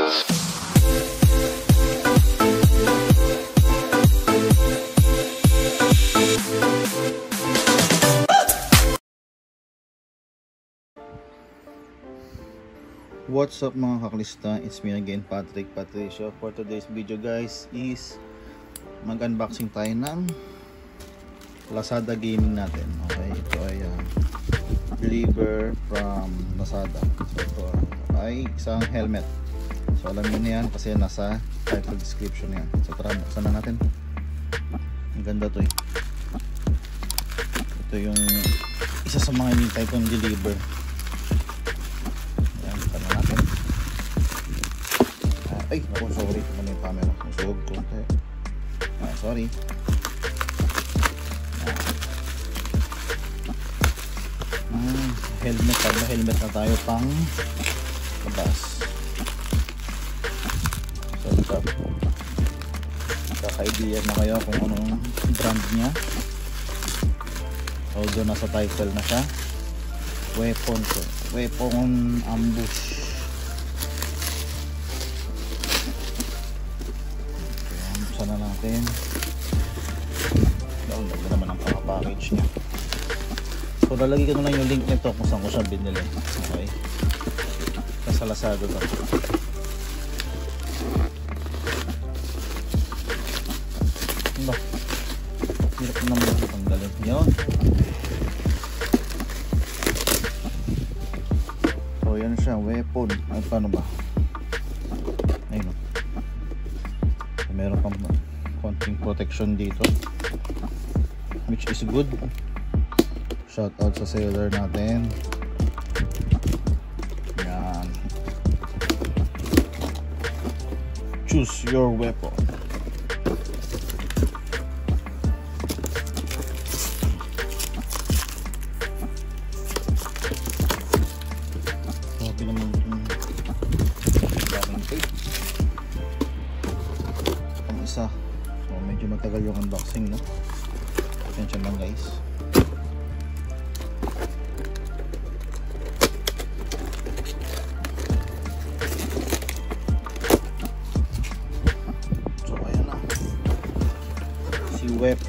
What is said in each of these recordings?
What's up mga kaklista? It's me again Patrick Patricio. For today's video guys is mag-unboxing tayo ng Lazada gaming natin. Okay, ito ay uh, deliver from Lazada. So ito ay isang helmet. So alam niyo na yan kasi nasa title description yan. So tara, buksan na natin. Ang ganda to eh. Ito yung isa sa mga hinintay kong deliver. Ayan, buksan na natin. Ah, ay, ako sorry. Ito yung camera. Masugod ko. Ah, sorry. Ah, helmet. Pag helmet na tayo pang labas. So, ito. Kaka-idea na kayo kung anong brand niya. Although nasa title na siya. Weapon to. Weapon ambush. Buksan na natin. Doon, ganda naman ang paka-package niya. So, lalagay ko na lang yung link nito kung saan ko siya binili. Okay. Nasa Lazada to. Hirap naman ito tanggalin. Yun. So, yan siya. Weapon. Ay, paano ba? Ayun. o. So, meron pang konting protection dito. Which is good. Shout out sa seller natin. Yan. Choose your weapon.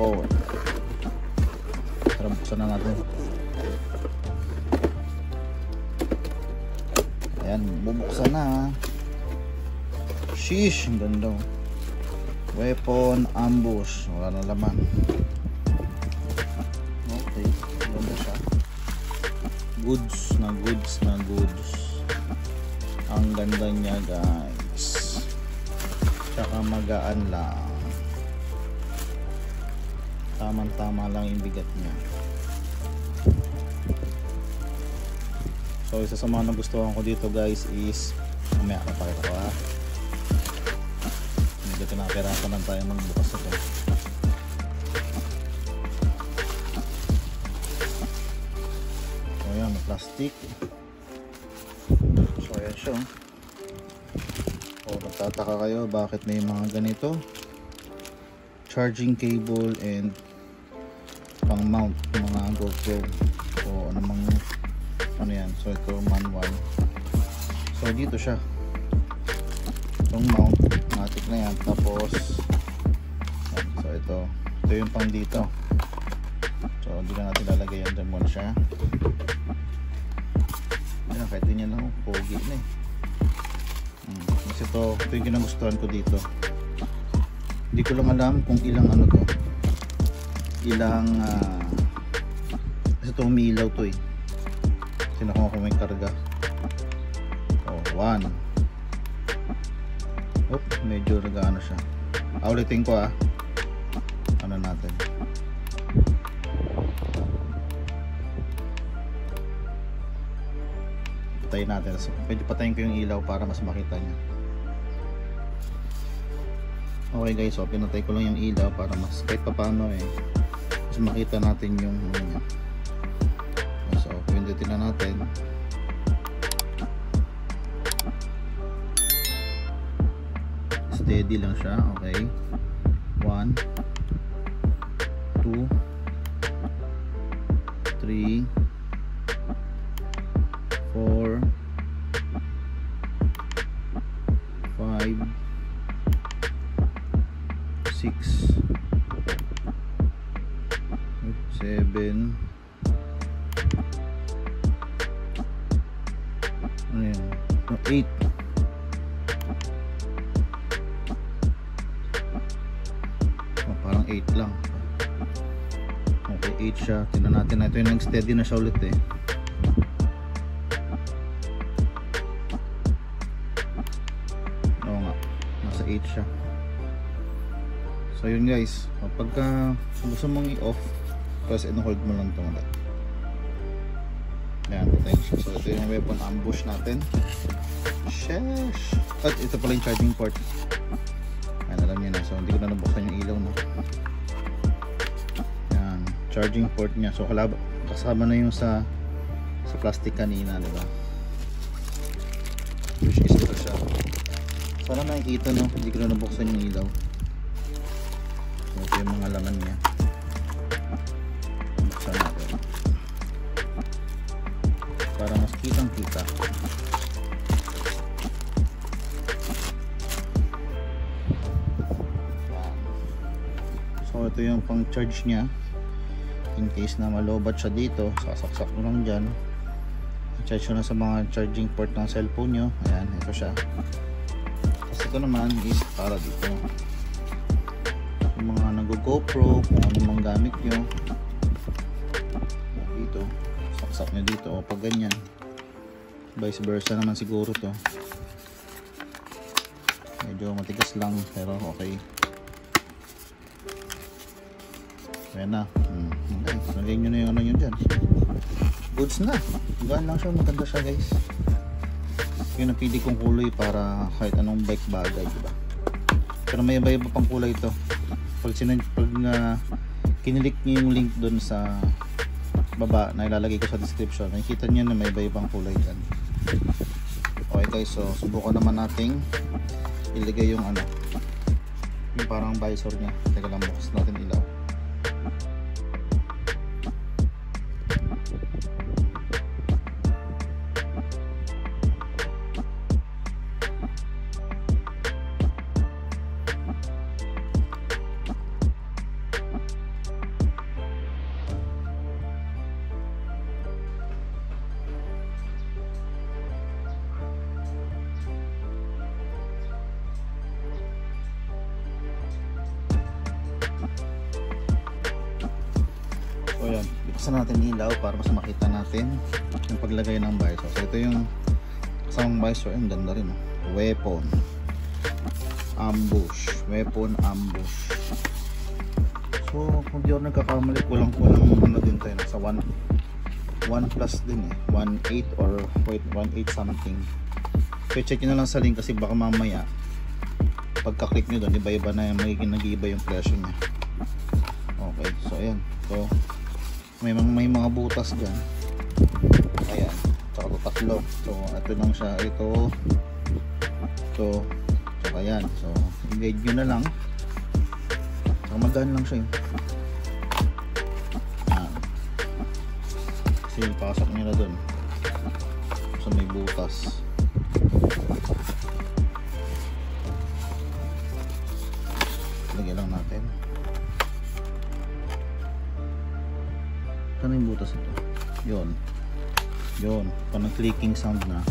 Weapon. Tara buksan na natin. Ayan, bubuksan na. Sheesh, ang ganda. oh. Weapon ambush. Wala na laman. Okay, ganda siya. Goods na goods na goods. Ang ganda niya guys. Tsaka magaan lang. Tamang-tama lang yung bigat niya. So isa sa mga nagustuhan ko dito guys is mamaya napakita ko ha. Medyo pinapirasan lang tayo magbukas ito. So may plastic. So ayan siya. O nagtataka kayo bakit may mga ganito. Charging cable and pang mount ng mga GoPro. So ano mang ano yan so ito manual. So dito siya. Itong mount matic na yan. Tapos so ito. Ito yung pang dito. So hindi na natin lalagay yan dyan muna siya. Yan kahit din yan lang pogi na eh. Hmm. ito ito yung ginagustuhan ko dito. Hindi ko lang alam kung ilang ano to ilang uh, kasi ito umiilaw to eh Kinukuha ko may karga. Oh, one. Oh, medyo nagaano siya. Ah, ulitin ko ah. Ano natin. Patayin natin. So, medyo patayin ko yung ilaw para mas makita niya. Okay guys, so pinatay ko lang yung ilaw para mas kahit pa paano eh mas makita natin yung so pindutin na natin. Steady lang siya okay. 1 8 oh, parang 8 lang. Okay 8 siya. Tingnan natin na ito. Yung steady na siya ulit eh. Oo nga. Nasa 8 siya. So yun guys. Pagka gusto mong i-off press and hold mo lang ito ulit yan patay siya so ito yung weapon ambush natin. Sheesh. At ito pala yung charging port. Yan alam niyo na. So hindi ko na nabuksan yung ilaw no? Yan charging port niya. So kasama na yung sa sa plastic kanina di ba? Which is ito siya. Sana nakikita no? Hindi ko na nabuksan yung ilaw. So ito yung mga laman niya para mas kitang kita so ito yung pang charge niya. In case na malobat siya dito sasaksak mo lang dyan. Charge ko na sa mga charging port ng cellphone nyo. Ayan ito siya. Tapos ito naman is para dito. Yung mga nag GoPro kung ano mang gamit nyo. Dito saksak nyo dito o pag ganyan vice versa naman siguro to medyo matigas lang pero okay Ayan na. Hmm. Okay. Nyo na yung ano yun dyan. Goods na. Gaan lang siya. Maganda siya guys. Yung napili kong kulay para kahit anong bike bagay. Diba? Pero may iba-iba pang kulay ito. Pag, pag uh, kinilik nyo yung link dun sa baba na ilalagay ko sa description, nakikita nyo na may iba-ibang kulay dyan. Okay guys, so subukan naman nating ilagay yung ano yung parang visor niya. Teka lang, bukas natin ilaw. So yan, buksan natin ilaw para mas makita natin yung paglagay ng visor. So ito yung kasamang visor, ang ganda rin. oh. Weapon. Ambush. Weapon ambush. So kung di ako nagkakamali, kulang-kulang ano din tayo. Nasa 1 1 plus din eh. 1.8 or wait, 1.8 something. So check nyo lang sa link kasi baka mamaya pagka-click nyo doon, iba-iba na yung magiging nag-iiba yung presyo niya. Okay, so ayan. So, may may mga butas diyan. Ayan, tsaka tatlo. So, ito lang siya. Ito, ito, tsaka yan. So, i-guide nyo na lang. Tsaka magaan lang siya. eh. Ayan. Kasi pasok na dun. So, may butas. Butas ito? Yun. Yun. Parang clicking sound na.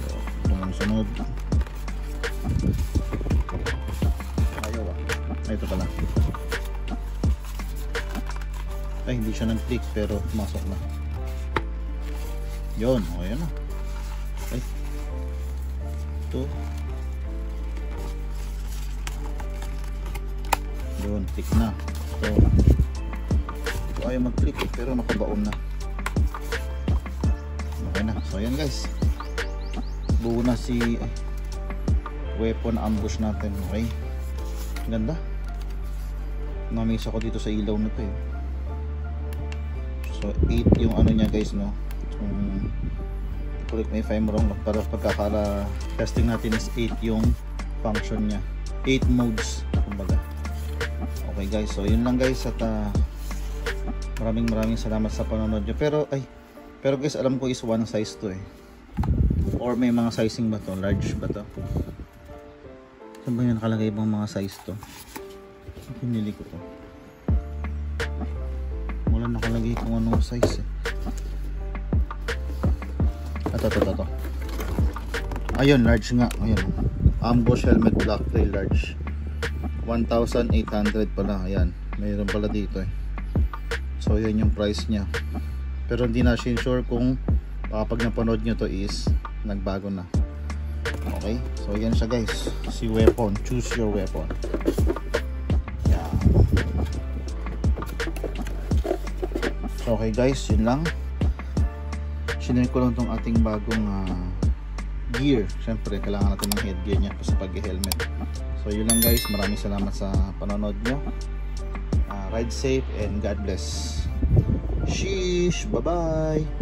So, ito ang sunod. Ayaw ah. Ay, ito pala. Ay, hindi siya nag-click pero pumasok na. Yun. O, yan na. Ay. Ito. Yun. Click na. So, ito ayaw mag-click eh, pero nakabaon na. Okay na. So, ayan guys. Buo na si ay, weapon ambush natin. Okay. Ganda. Namiss ako dito sa ilaw na to eh. So, 8 yung ano niya guys, no? Yung, correct me if I'm wrong, para pagkakala testing natin is 8 yung function niya. 8 modes, kumbaga. Okay guys, so yun lang guys at ah, maraming maraming salamat sa panonood nyo. Pero ay, pero guys alam ko is one size to eh. Or may mga sizing ba to? Large ba to? Saan ba yung nakalagay ibang mga size to? Pinili ko to. Wala nakalagay kung anong size eh. Ito, ito, ito, ito. Ayun, large nga. Ayun. Ambush helmet black trail large. 1,800 pala. Ayan. Mayroon pala dito eh. So, yun yung price niya. Pero hindi na sure kung baka pag napanood nyo to is nagbago na. Okay? So, yan siya guys. Si weapon. Choose your weapon. So, okay guys. Yun lang. Sinare ko lang tong ating bagong ah, gear. Siyempre, kailangan natin ng headgear niya sa pag-helmet. So, yun lang guys. Maraming salamat sa panonood nyo. Ride safe and God bless. Sheesh. Bye-bye.